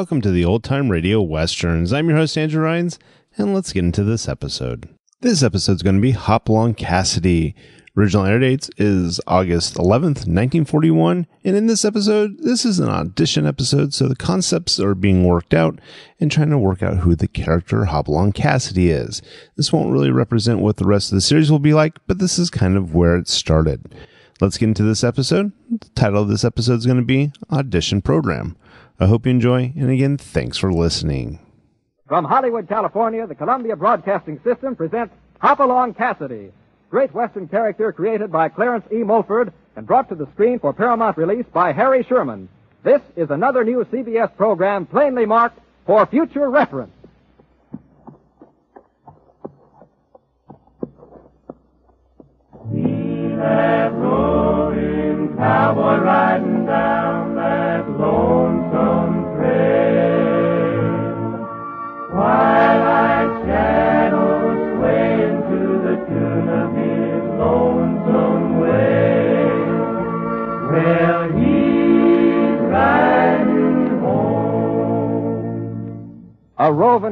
welcome to the Old Time Radio Westerns. I'm your host, Andrew Rhynes, and let's get into this episode. This episode's going to be Hopalong Cassidy. Original air dates is August 11th, 1941, and in this episode, this is an audition episode, so the concepts are being worked out and trying to work out who the character Hopalong Cassidy is. This won't really represent what the rest of the series will be like, but this is kind of where it started. Let's get into this episode. The title of this episode is going to be Audition Program. I hope you enjoy, and again, thanks for listening. From Hollywood, California, the Columbia Broadcasting System presents Hopalong Cassidy, great Western character created by Clarence E. Mulford and brought to the screen for Paramount release by Harry Sherman. This is another new CBS program plainly marked for future reference. that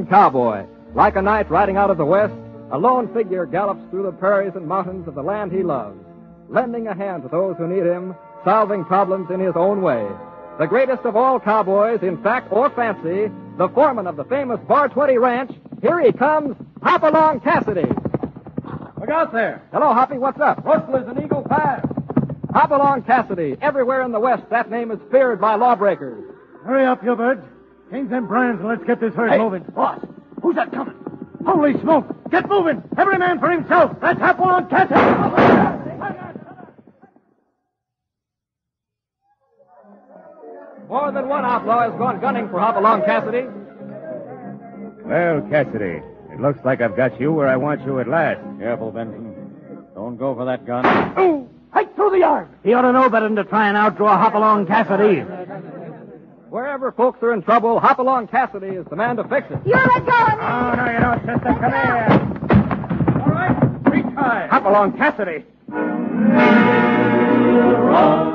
cowboy, like a knight riding out of the west, a lone figure gallops through the prairies and mountains of the land he loves, lending a hand to those who need him, solving problems in his own way. The greatest of all cowboys, in fact or fancy, the foreman of the famous Bar 20 Ranch, here he comes, Hopalong Cassidy. Look out there. Hello, Hoppy, what's up? Rustlers and Eagle Pass. Hopalong Cassidy. Everywhere in the West, that name is feared by lawbreakers. Hurry up, you birds. Change them brands and let's get this herd moving. Boss, who's that coming? Holy smoke! Get moving! Every man for himself! That's Hopalong Cassidy! More than one outlaw has gone gunning for Hopalong Cassidy. Well, Cassidy, it looks like I've got you where I want you at last. Careful, Benson. Don't go for that gun. Ooh! Right through the arm! He ought to know better than to try and outdraw Hopalong Cassidy. Wherever folks are in trouble, Hopalong Cassidy is the man to fix it. You let go of me. Oh, no, you don't, sister. Come here. All right, retry. Hopalong Cassidy. Roll,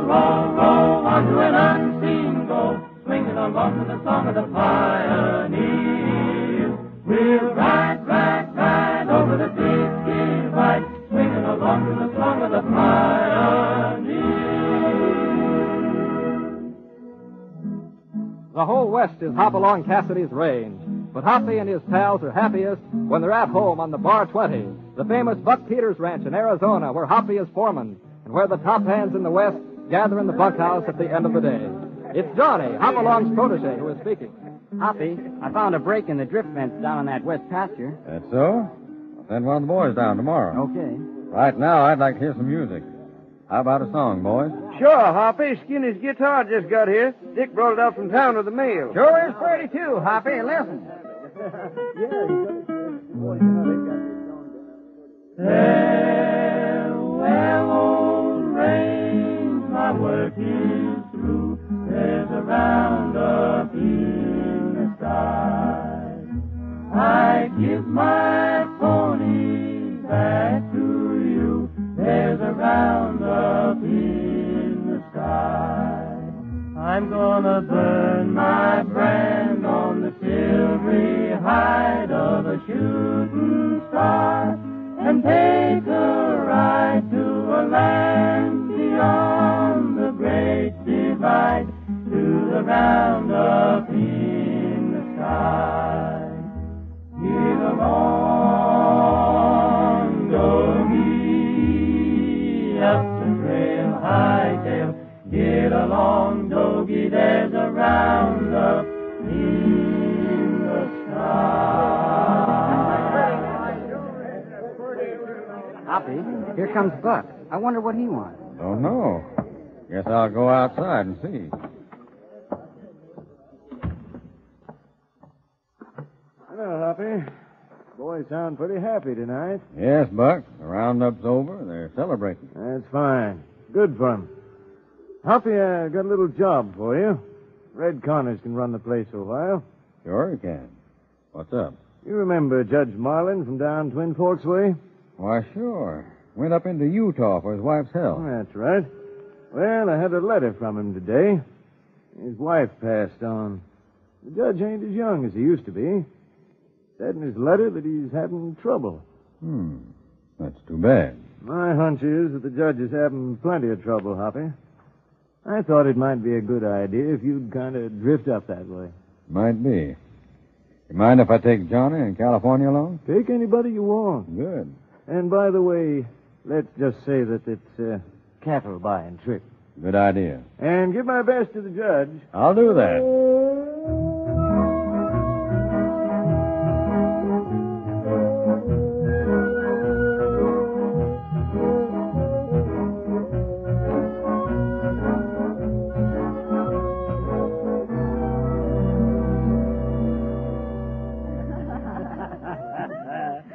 roll, roll onto an unseen goal, swinging along to the song of the pioneers. We'll ride, ride, ride over the big divide, swinging along to the song of the pioneers. The whole West is Hopalong Cassidy's range. But Hoppy and his pals are happiest when they're at home on the Bar 20, the famous Buck Peters Ranch in Arizona, where Hoppy is foreman, and where the top hands in the West gather in the bunkhouse at the end of the day. It's Johnny, Hopalong's protege, who is speaking. Hoppy, I found a break in the drift fence down in that west pasture. That's so? I'll send one of the boys down tomorrow. Okay. Right now, I'd like to hear some music. How about a song, boys? Sure, Hoppy. Skinny's guitar just got here. Dick brought it up from town with the mail. Sure is pretty too, Hoppy. Listen. Farewell, old range, my work is through. There's a roundup in the sky. I give my I'm gonna burn my brand on the silvery hide of a shooting star and take here comes Buck. I wonder what he wants. Don't know. Guess I'll go outside and see. Hello, Hoppy. Boys sound pretty happy tonight. Yes, Buck. The roundup's over. They're celebrating. That's fine. Good for 'em. Hoppy, I got a little job for you. Red Connors can run the place for a while. Sure you can. What's up? You remember Judge Marlin from down Twin Forks way? Why, sure. Went up into Utah for his wife's health. That's right. Well, I had a letter from him today. His wife passed on. The judge ain't as young as he used to be. Said in his letter that he's having trouble. Hmm. That's too bad. My hunch is that the judge is having plenty of trouble, Hoppy. I thought it might be a good idea if you'd kind of drift up that way. Might be. You mind if I take Johnny and California along? Take anybody you want. Good. And by the way, let's just say that it's a cattle buying trip. Good idea. And give my best to the judge. I'll do that.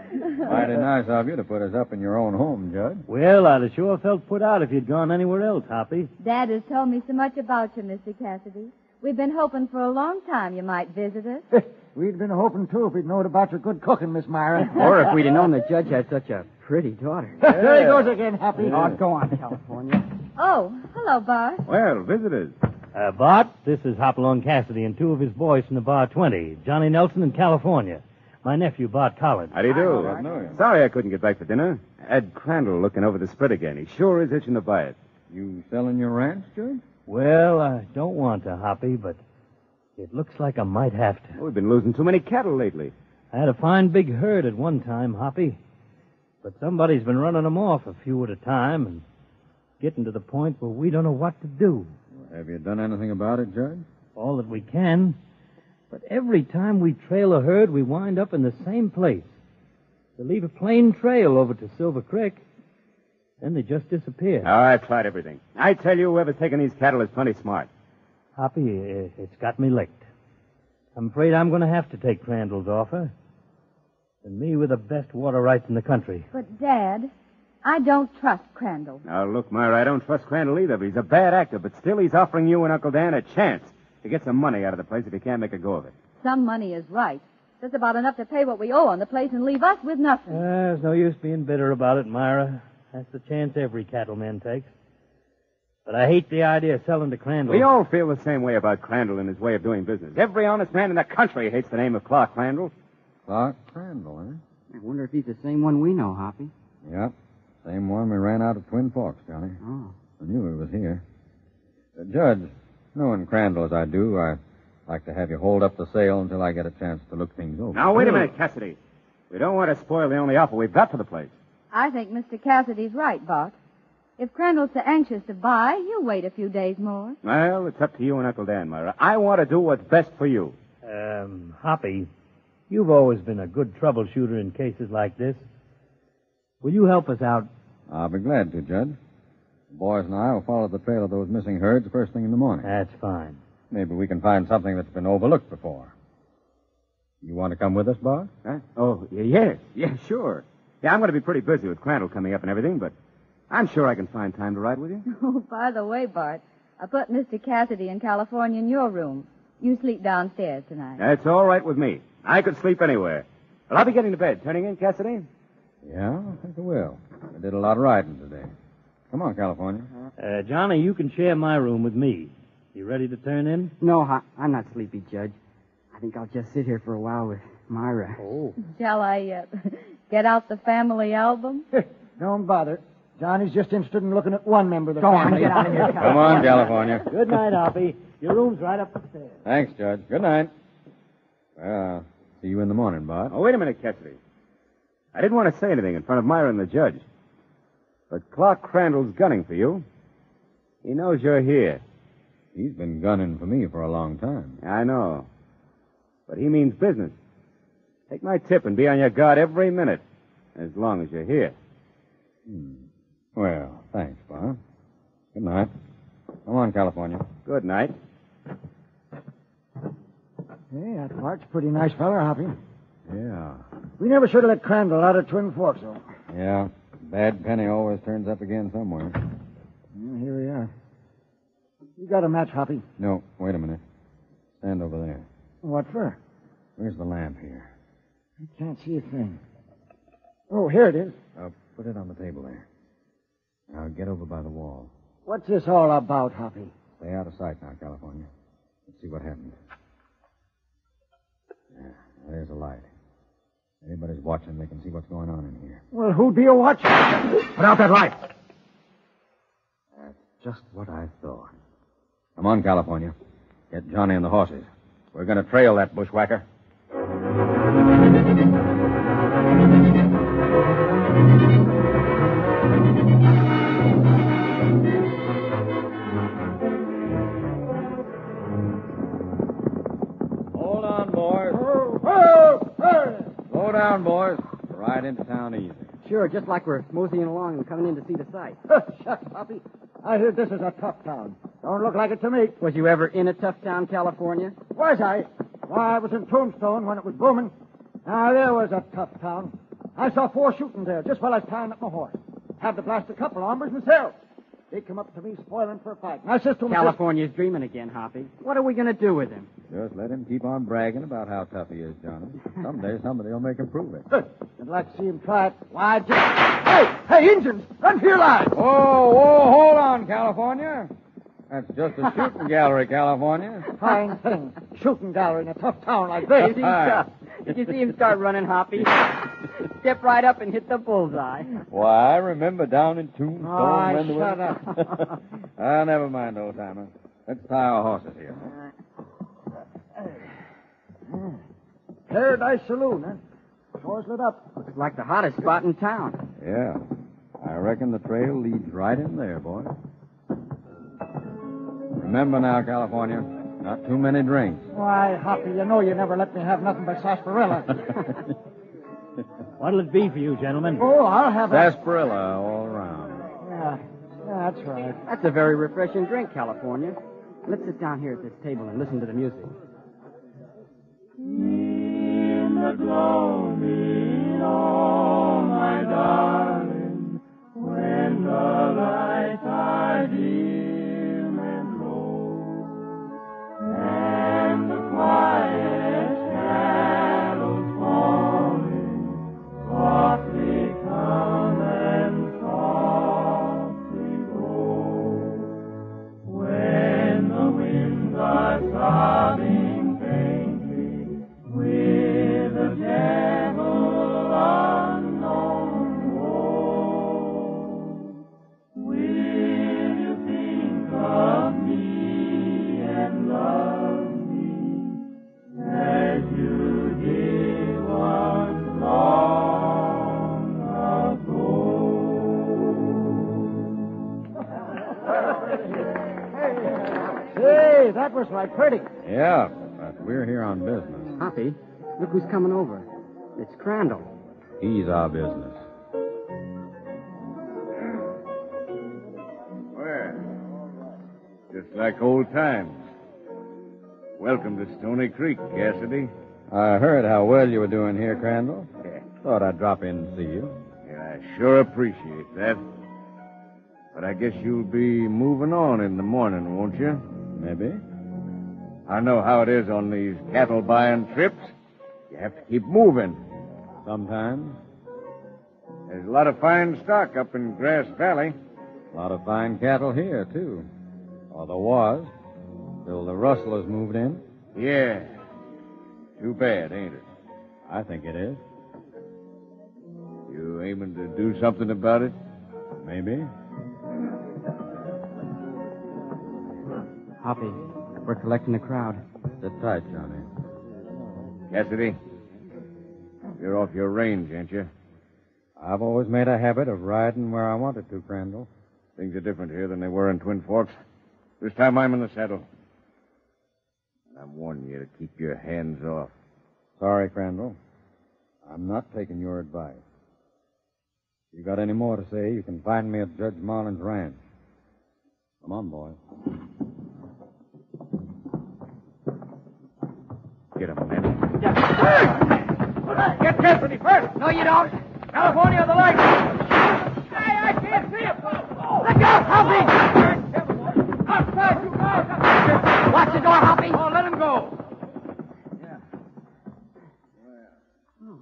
Mighty nice of you to put us up in your own home, Judge. Well, I'd have sure felt put out if you'd gone anywhere else, Hoppy. Dad has told me so much about you, Mr. Cassidy. We've been hoping for a long time you might visit us. We'd been hoping, too, if we'd known about your good cooking, Miss Myra. Or if we'd have known the judge had such a pretty daughter. there he goes again, Hoppy. Oh, go on, California. Oh, hello, Bart. Well, visitors. Uh, Bart, this is Hopalong Cassidy and two of his boys from the Bar 20, Johnny Nelson and California. My nephew, Bart Collins. How do you do? Sorry I couldn't get back for dinner. Ed Crandall looking over the spread again. He sure is itching to buy it. You selling your ranch, Judge? Well, I don't want to, Hoppy, but it looks like I might have to. Oh, we've been losing too many cattle lately. I had a fine big herd at one time, Hoppy. But somebody's been running them off a few at a time and getting to the point where we don't know what to do. Have you done anything about it, Judge? All that we can. But every time we trail a herd, we wind up in the same place. They leave a plain trail over to Silver Creek. Then they just disappear. Oh, I've tried everything. I tell you, whoever's taking these cattle is plenty smart. Hoppy, eh, it's got me licked. I'm afraid I'm going to have to take Crandall's offer. And me with the best water rights in the country. But, Dad, I don't trust Crandall. Now, look, Myra, I don't trust Crandall either, he's a bad actor. But still, he's offering you and Uncle Dan a chance to get some money out of the place if you can't make a go of it. Some money is right. That's about enough to pay what we owe on the place and leave us with nothing. Uh, there's no use being bitter about it, Myra. That's the chance every cattleman takes. But I hate the idea of selling to Crandall. We all feel the same way about Crandall and his way of doing business. Every honest man in the country hates the name of Clark Crandall. Clark Crandall, eh? I wonder if he's the same one we know, Hoppy. Yep. Same one we ran out of Twin Forks, Johnny. Oh. I knew he was here. Uh, Judge, knowing Crandall as I do, I'd like to have you hold up the sale until I get a chance to look things over. Now, wait a minute, Cassidy. We don't want to spoil the only offer we've got for the place. I think Mr. Cassidy's right, Bart. If Crandall's so anxious to buy, he'll wait a few days more. Well, it's up to you and Uncle Dan, Myra. I want to do what's best for you. Um, Hoppy, you've always been a good troubleshooter in cases like this. Will you help us out? I'll be glad to, Judge. The boys and I will follow the trail of those missing herds first thing in the morning. That's fine. Maybe we can find something that's been overlooked before. You want to come with us, Bart? Huh? Oh, y- yes. Yeah, sure. Yeah, I'm going to be pretty busy with Crandall coming up and everything, but I'm sure I can find time to ride with you. Oh, by the way, Bart, I put Mr. Cassidy in California in your room. You sleep downstairs tonight. That's all right with me. I could sleep anywhere. Well, I'll be getting to bed. Turning in, Cassidy? Yeah, I think I will. I did a lot of riding today. Come on, California. Uh, Johnny, you can share my room with me. You ready to turn in? No, Ho- I'm not sleepy, Judge. I think I'll just sit here for a while with Myra. Oh. Shall I uh, get out the family album? Don't bother. Johnny's just interested in looking at one member of the Go on, family. get out of here, Come on, California. Good night, Hoppy. Your room's right up the stairs. Thanks, Judge. Good night. Well, see you in the morning, Bart. Oh, wait a minute, Cassidy. I didn't want to say anything in front of Myra and the judge. But Clark Crandall's gunning for you. He knows you're here. He's been gunning for me for a long time. I know. But he means business. Take my tip and be on your guard every minute, as long as you're here. Hmm. Well, thanks, Bart. Good night. Come on, California. Good night. Hey, that Bart's a pretty nice feller, Hoppy. Yeah. We never should have let Crandall out of Twin Forks, though. Yeah. Bad penny always turns up again somewhere. Yeah, here we are. You got a match, Hoppy. No, wait a minute. Stand over there. What for? Where's the lamp here? I can't see a thing. Oh, here it is. Uh, put it on the table there. Now get over by the wall. What's this all about, Hoppy? Stay out of sight now, California. Let's see what happens. Anybody's watching, they can see what's going on in here. Well, who do you watch? Put out that light. That's just what I thought. Come on, California. Get Johnny and the horses. We're going to trail that bushwhacker. Sure, just like we're moseying along and coming in to see the sight. Shucks, Hoppy. I hear this is a tough town. Don't look like it to me. Was you ever in a tough town, California? Was I? Why, I was in Tombstone when it was booming. Now, there was a tough town. I saw four shooting there just while I was tying up my horse. Had to blast a couple hombres myself. They come up to me spoiling for a fight. And I says to. California's dreaming again, Hoppy. What are we going to do with him? Just let him keep on bragging about how tough he is, Johnny. Someday somebody will make him prove it. I'd like to see him try it. Why, just... Hey! Hey, Injuns! Run for your lives! Whoa, whoa, hold on, California. That's just a shooting gallery, California. Fine thing. Shooting gallery in a tough town like this. He's tough. Did you see him start running, Hoppy? Step right up and hit the bullseye. Why, I remember down in Tombstone Oh, when shut up. ah, never mind, old timer. Let's tie our horses here. Paradise Saloon, huh? Doors lit up. Looks like the hottest spot in town. Yeah. I reckon the trail leads right in there, boy. Remember now, California, not too many drinks. Why, Hoppy, you know you never let me have nothing but sarsaparilla. What'll it be for you, gentlemen? oh, I'll have a... Sarsaparilla all around. Yeah, yeah, that's right. That's a very refreshing drink, California. Let's sit down here at this table and listen to the music. In the gloaming, oh my darling, when the lights are dim who's coming over. It's Crandall. He's our business. Well, just like old times. Welcome to Stony Creek, Cassidy. I heard how well you were doing here, Crandall. Thought I'd drop in and see you. Yeah, I sure appreciate that. But I guess you'll be moving on in the morning, won't you? Maybe. I know how it is on these cattle buying trips. You have to keep moving. Sometimes. There's a lot of fine stock up in Grass Valley. A lot of fine cattle here, too. Or there was. Till the rustlers moved in. Yeah. Too bad, ain't it? I think it is. You aiming to do something about it? Maybe. Hoppy, we're collecting the crowd. Sit tight, Johnny. Cassidy, you're off your range, ain't you? I've always made a habit of riding where I wanted to, Crandall. Things are different here than they were in Twin Forks. This time I'm in the saddle. And I'm warning you to keep your hands off. Sorry, Crandall. I'm not taking your advice. If you got any more to say, you can find me at Judge Marlin's ranch. Come on, boy. Get him, men. Get Cassidy first. No, you don't. California, the light. Hey, I can't see him. Let go, Hoppy! Outside, you guys. Watch the door, Hoppy. Oh, let him go. Yeah.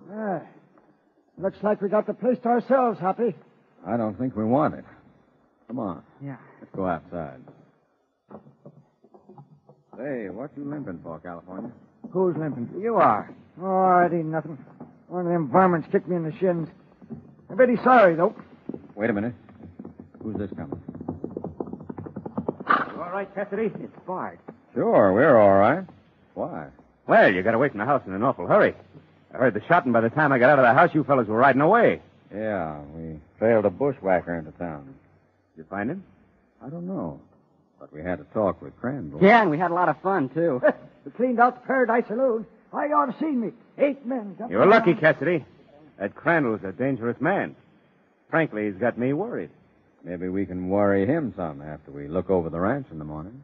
Well. Looks like we got the place to ourselves, Hoppy. I don't think we want it. Come on. Yeah. Let's go outside. Hey, what you limping for, California? Who's limping? You are. Oh, it ain't nothing. One of them varmints kicked me in the shins. I bet he's sorry, though. Wait a minute. Who's this coming? You all right, Cassidy? It's Bart. Sure, we're all right. Why? Well, you got away from the house in an awful hurry. I heard the shot, and by the time I got out of the house, you fellas were riding away. Yeah, we trailed a bushwhacker into town. Did you find him? I don't know. But we had to talk with Crandall. Yeah, and we had a lot of fun, too. we cleaned out the Paradise Saloon. Why, you ought to seen me. Eight men. jumping You were lucky. Cassidy. That Crandall's a dangerous man. Frankly, he's got me worried. Maybe we can worry him some after we look over the ranch in the morning.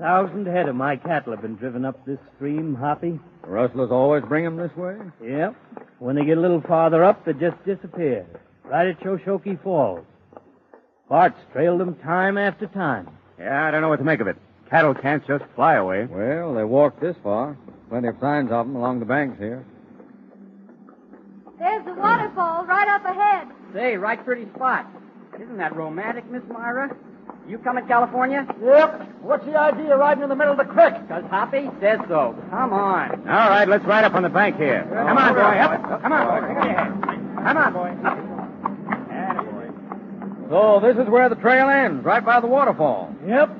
Thousand head of my cattle have been driven up this stream, Hoppy. The rustlers always bring 'em this way? Yep. When they get a little farther up, they just disappear. Right at Shoshoki Falls. Bart's trailed them time after time. Yeah, I don't know what to make of it. Cattle can't just fly away. Well, they walked this far. Plenty of signs of 'em along the banks here. There's the waterfall right up ahead. Say, right pretty spot. Isn't that romantic, Miss Myra? You coming, California? Yep. What's the idea of riding in the middle of the creek? Because Hoppy says so. Come on. All right, let's ride up on the bank here. Come on, boy. Up. Come on, boy. Pick up your. Come on, boy. Up. So this is where the trail ends, right by the waterfall. Yep.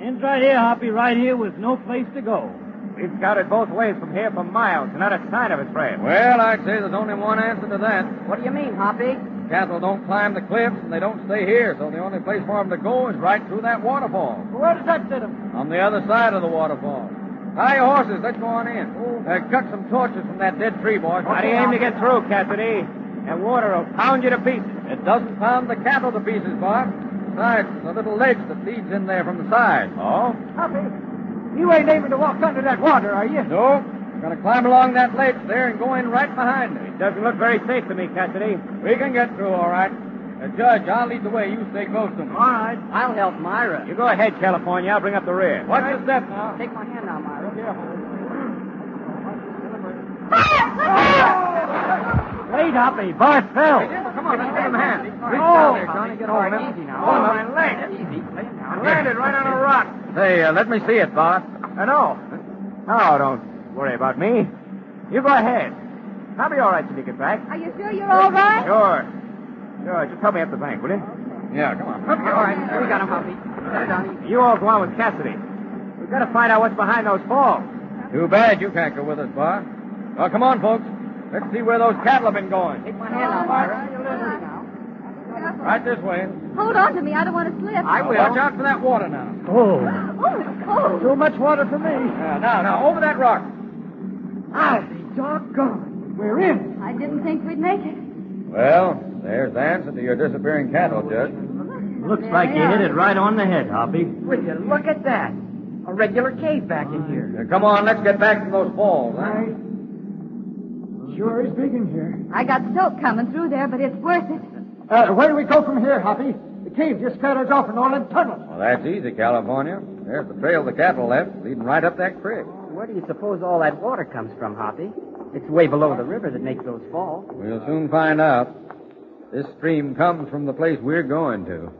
Ends right here, Hoppy, right here with no place to go. We've scouted both ways from here for miles, and not a sign of a trail. Well, I'd say there's only one answer to that. What do you mean, Hoppy? Cattle don't climb the cliffs and they don't stay here, so the only place for them to go is right through that waterfall. Where does that fit him? On the other side of the waterfall. Tie your horses. Let's go on in. Uh, cut some torches from that dead tree, boys. How do you aim to get through, Cassidy? That water will pound you to pieces. It doesn't pound the cattle to pieces, Bart. Besides, there's a little ledge that leads in there from the side. Oh? Hoppy, you ain't aiming to walk under that water, are you? No. We're going to climb along that ledge there and go in right behind it. It doesn't look very safe to me, Cassidy. We can get through, all right. Uh, Judge, I'll lead the way. You stay close to me. All right. I'll help Myra. You go ahead, California. I'll bring up the rear. Watch your step now. Take my hand now, Myra. Wait, Hoppy. Bart fell. Come on, let's give him a hand. Reach down there, Johnny. Get hold of him. Easy now. Oh, my leg. Easy. Lay down. I landed right on a rock. Hey, uh, let me see it, Bart. I know. Oh, don't worry about me. You go ahead. I'll be all right till you get back. Are you sure you're all right? Sure. Sure. Just help me up the bank, will you? Yeah, come on. Okay, All right. We got him, Hoppy. Sit down. You all go on with Cassidy. We've got to find out what's behind those falls. Too bad you can't go with us, Bart. Well, come on, folks. Let's see where those cattle have been going. Take my hand now, Myra. Right this way. Hold on to me. I don't want to slip. I will. Watch out for that water now. Oh. Oh, it's cold. Too much water for me. Yeah, now, now, over that rock. I'll be doggone. We're in. I didn't think we'd make it. Well, there's the answer to your disappearing cattle, Judge. Looks like you hit it right on the head, Hoppy. Will you look at that? A regular cave back in here. Now, come on, let's get back to those falls. Huh? Sure is big in here. I got soap coming through there, but it's worth it. Uh, where do we go from here, Hoppy? The cave just cut us off in all them tunnels. Well, that's easy, California. There's the trail the cattle left, leading right up that creek. Where do you suppose all that water comes from, Hoppy? It's way below the river that makes those falls. We'll soon find out. This stream comes from the place we're going to.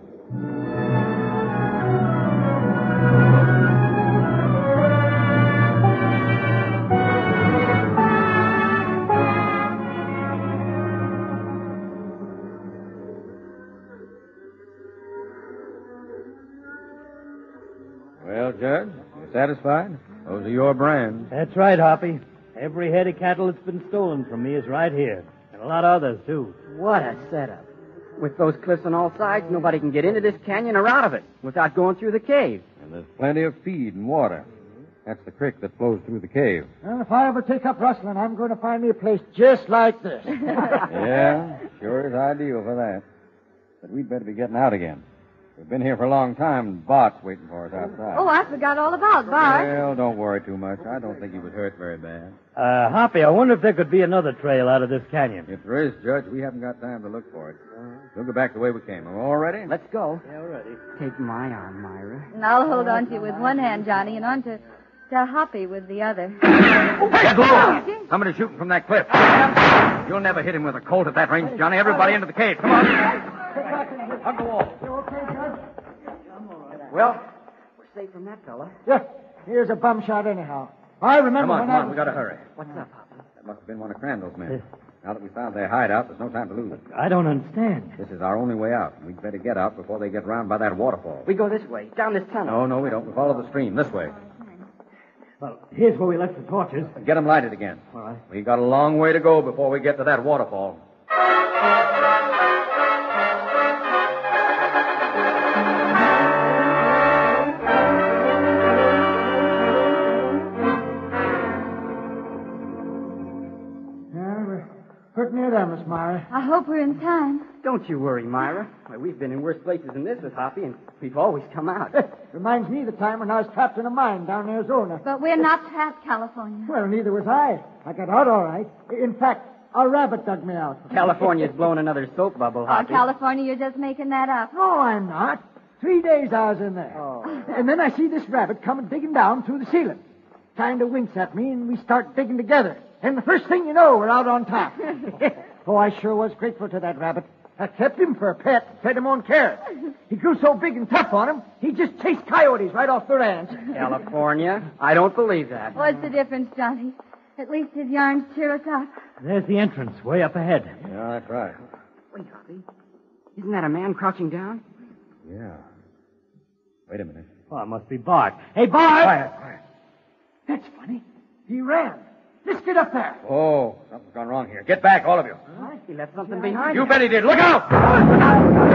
Well, Judge, satisfied? Those are your brands. That's right, Hoppy. Every head of cattle that's been stolen from me is right here. And a lot of others, too. What a setup. With those cliffs on all sides, nobody can get into this canyon or out of it without going through the cave. And there's plenty of feed and water. That's the creek that flows through the cave. Well, if I ever take up rustling, I'm going to find me a place just like this. yeah, sure is ideal for that. But we'd better be getting out again. We've been here for a long time, and Bart's waiting for us outside. Oh, I forgot all about Bart. Well, don't worry too much. I don't think he was hurt very bad. Uh, Hoppy, I wonder if there could be another trail out of this canyon. If there is, Judge, we haven't got time to look for it. We'll go back the way we came. Are we all ready? Let's go. Yeah, ready. Take my arm, Myra. And I'll hold on to you with one hand, Johnny, and on to. Uh, Hoppy with the other. Hey, Glow! Somebody shooting from that cliff. You'll never hit him with a Colt at that range, Johnny. Everybody into the cave. Come on. Hug the wall. You okay, Judge? Well, we're safe from that fella. Yeah. Here's a bum shot anyhow. I remember Come on, when come I on. We gotta hurry. What's up, Hoppy? That must have been one of Crandall's men. Now that we found their hideout, there's no time to lose. I don't understand. This is our only way out. We'd better get out before they get round by that waterfall. We go this way, down this tunnel. No, no, we don't. We follow the stream this way. Well, here's where we left the torches. Get them lighted again. All right. We got a long way to go before we get to that waterfall. Pretty near there, Miss Myra. I hope we're in time. Don't you worry, Myra. Why, we've been in worse places than this with Hoppy, and we've always come out. Reminds me of the time when I was trapped in a mine down in Arizona. But we're not trapped, California. Well, neither was I. I got out all right. In fact, a rabbit dug me out. California's blown another soap bubble, oh, Hoppy. Oh, California, you're just making that up. No, I'm not. Three days I was in there. Oh. And then I see this rabbit coming digging down through the ceiling. Kind of winks at me, and we start digging together. And the first thing you know, we're out on top. oh, I sure was grateful to that rabbit. I kept him for a pet, fed him on carrots. He grew so big and tough on him, he just chased coyotes right off the ranch. California? I don't believe that. What's the difference, Johnny? At least his yarns cheer us up. There's the entrance, way up ahead. Yeah, that's right. Wait, Hoppy. Isn't that a man crouching down? Yeah. Wait a minute. Oh, it must be Bart. Hey, Bart! Quiet, quiet. That's funny. He ran. Let's get up there. Oh, something's gone wrong here. Get back, all of you. He left something behind You him. bet he did. Look out!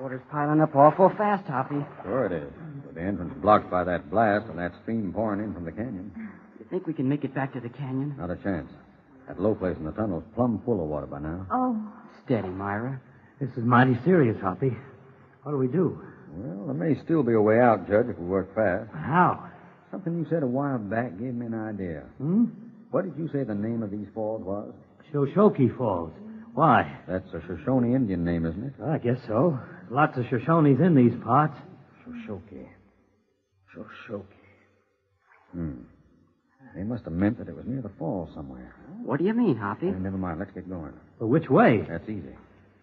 Water's piling up awful fast, Hoppy. Sure it is. With the entrance blocked by that blast and that stream pouring in from the canyon. You think we can make it back to the canyon? Not a chance. That low place in the tunnel's plumb full of water by now. Oh, Steady, Myra. This is mighty serious, Hoppy. What do we do? Well, there may still be a way out, Judge, if we work fast. How? Something you said a while back gave me an idea. Hmm? What did you say the name of these falls was? Shoshoki Falls. Why? That's a Shoshone Indian name, isn't it? I guess so. Lots of Shoshones in these parts. Shoshoki. Shoshoki. Hmm. They must have meant that it was near the falls somewhere. What do you mean, Hoppy? Never mind. Let's get going. But which way? That's easy.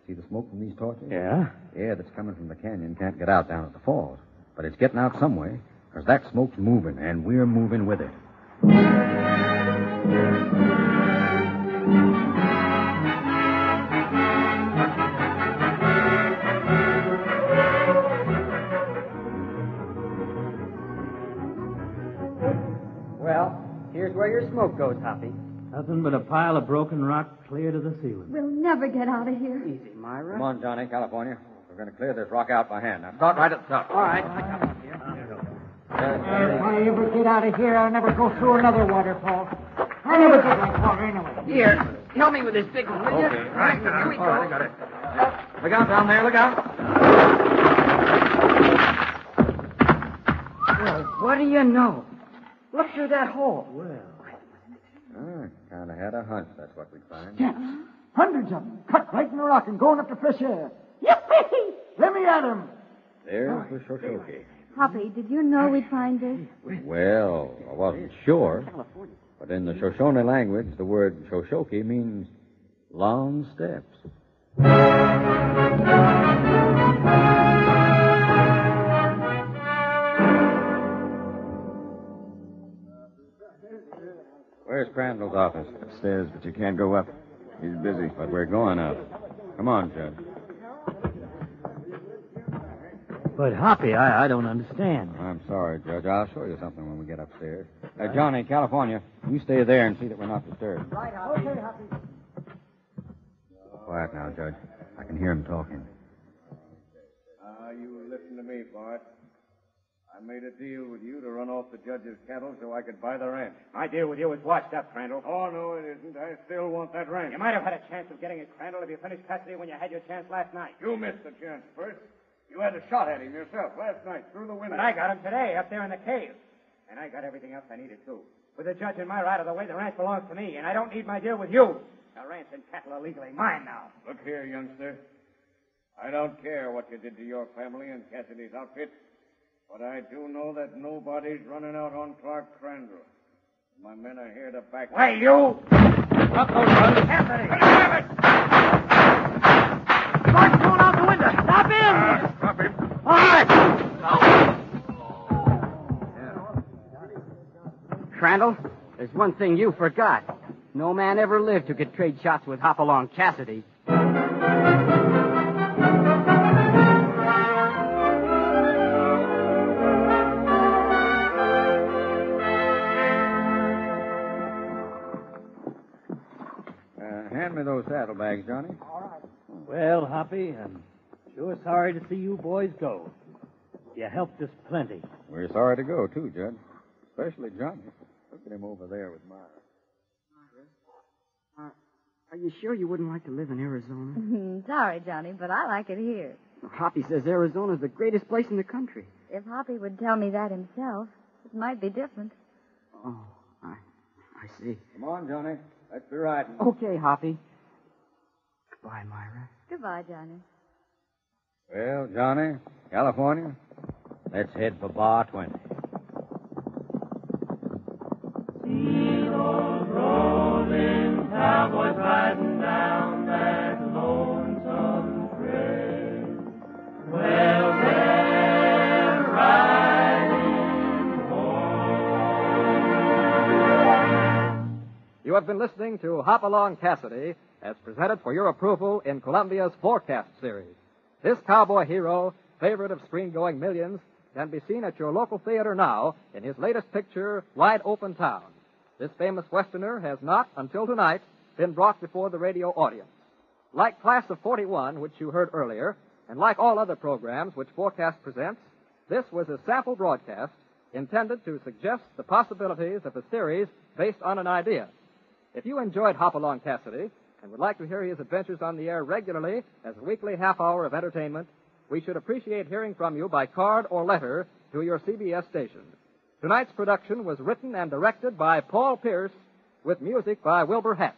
See the smoke from these torches? Yeah? The air that's coming from the canyon can't get out down at the falls. But it's getting out some way, because that smoke's moving, and we're moving with it. Where your smoke goes, Hoppy. Nothing but a pile of broken rock clear to the ceiling. we'll never get out of here. Easy, Myra. Come on, Johnny, California. We're going to clear this rock out by hand. Now, start right at the top. All right. I got it. If I ever get out of here, I'll never go through another waterfall. I never get like water anyway. Here, help me with this big one, will you? Okay. Right, here we go. All right, I got it. Look out down there, look out. Well, what do you know? Look through that hole. Ah, kind of had a hunch that's what we'd find. Steps. Hundreds of them. Cut right in the rock and going up to fresh air. Yippee! Let me at him. There's oh, the Shoshoki. Hoppy, did you know we'd find this? Well, I wasn't sure. But in the Shoshone language, the word Shoshoki means long steps. Where's Crandall's office? Upstairs, but you can't go up. He's busy. But we're going up. Come on, Judge. But, Hoppy, I, I don't understand. I'm sorry, Judge. I'll show you something when we get upstairs. Uh, Johnny, California, you stay there and see that we're not disturbed. Right, Hoppy. Okay, Hoppy. Quiet now, Judge. I can hear him talking. Ah, you listen to me, Bart. I made a deal with you to run off the judge's cattle so I could buy the ranch. My deal with you was washed up, Crandall. Oh, no, it isn't. I still want that ranch. You might have had a chance of getting it, Crandall, if you finished Cassidy when you had your chance last night. You missed the chance first. You had a shot at him yourself last night through the window. But I got him today up there in the cave. And I got everything else I needed, too. With the judge and Myra out of the way, the ranch belongs to me, and I don't need my deal with you. The ranch and cattle are legally mine now. Look here, youngster. I don't care what you did to your family and Cassidy's outfit, but I do know that nobody's running out on Clark Crandall. My men are here to back. Why, you! Drop those guns. Anthony! Clark's going out the window. Stop him! Ah, stop him. All right. Crandall, there's one thing you forgot. No man ever lived who could trade shots with Hopalong Cassidy. Those saddlebags, Johnny. All right. Well, Hoppy, I'm sure sorry to see you boys go. You helped us plenty. We're sorry to go, too, Judge. Especially Johnny. Look at him over there with Myra. Uh, are you sure you wouldn't like to live in Arizona? Sorry, Johnny, but I like it here. Hoppy says Arizona's the greatest place in the country. If Hoppy would tell me that himself, it might be different. Oh, I, I see. Come on, Johnny. Let's be riding. Okay, Hoppy. Goodbye, Myra. Goodbye, Johnny. Well, Johnny, California, let's head for Bar 20. You have been listening to Hopalong Cassidy as presented for your approval in Columbia's Forecast series. This cowboy hero, favorite of screen going millions, can be seen at your local theater now in his latest picture, Wide Open Town. This famous Westerner has not, until tonight, been brought before the radio audience. Like Class of 41, which you heard earlier, and like all other programs which Forecast presents, this was a sample broadcast intended to suggest the possibilities of a series based on an idea. If you enjoyed Hopalong Cassidy and would like to hear his adventures on the air regularly as a weekly half hour of entertainment, we should appreciate hearing from you by card or letter to your CBS station. Tonight's production was written and directed by Paul Pierce with music by Wilbur Hatch.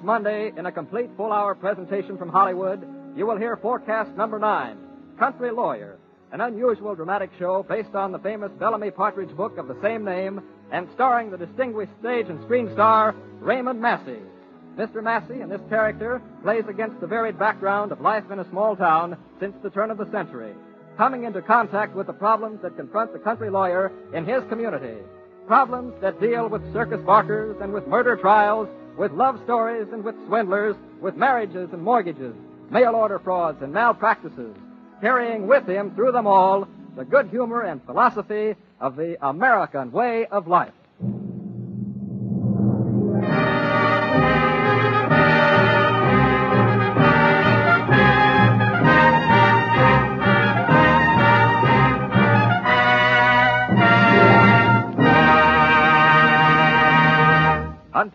Next Monday, in a complete full hour presentation from Hollywood, you will hear forecast number nine Country Lawyer, an unusual dramatic show based on the famous Bellamy Partridge book of the same name and starring the distinguished stage and screen star Raymond Massey. Mr. Massey in this character plays against the varied background of life in a small town since the turn of the century, coming into contact with the problems that confront the country lawyer in his community. Problems that deal with circus barkers and with murder trials, with love stories and with swindlers, with marriages and mortgages, mail order frauds and malpractices, carrying with him through them all the good humor and philosophy of the American way of life.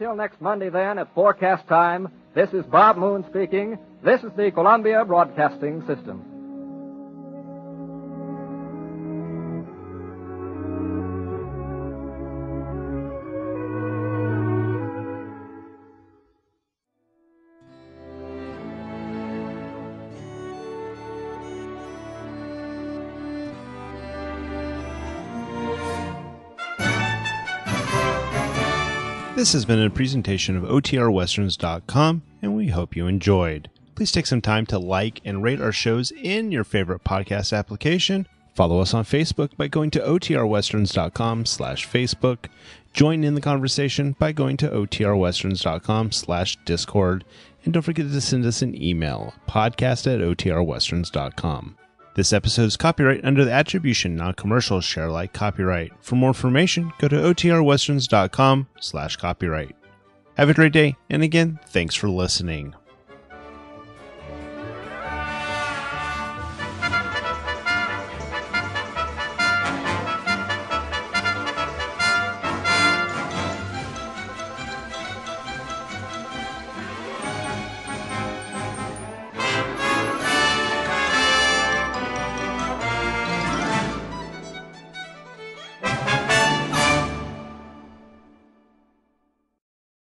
Until next Monday, then, at forecast time, this is Bob Moon speaking. This is the Columbia Broadcasting System. This has been a presentation of OTRWesterns.com, and we hope you enjoyed. Please take some time to like and rate our shows in your favorite podcast application. Follow us on Facebook by going to OTRWesterns.com slash Facebook. Join in the conversation by going to OTRWesterns.com slash Discord. And don't forget to send us an email, podcast at OTRWesterns.com. This episode is copyright under the attribution non-commercial share alike copyright. For more information, go to otrwesterns.com slash copyright. Have a great day, and again, thanks for listening.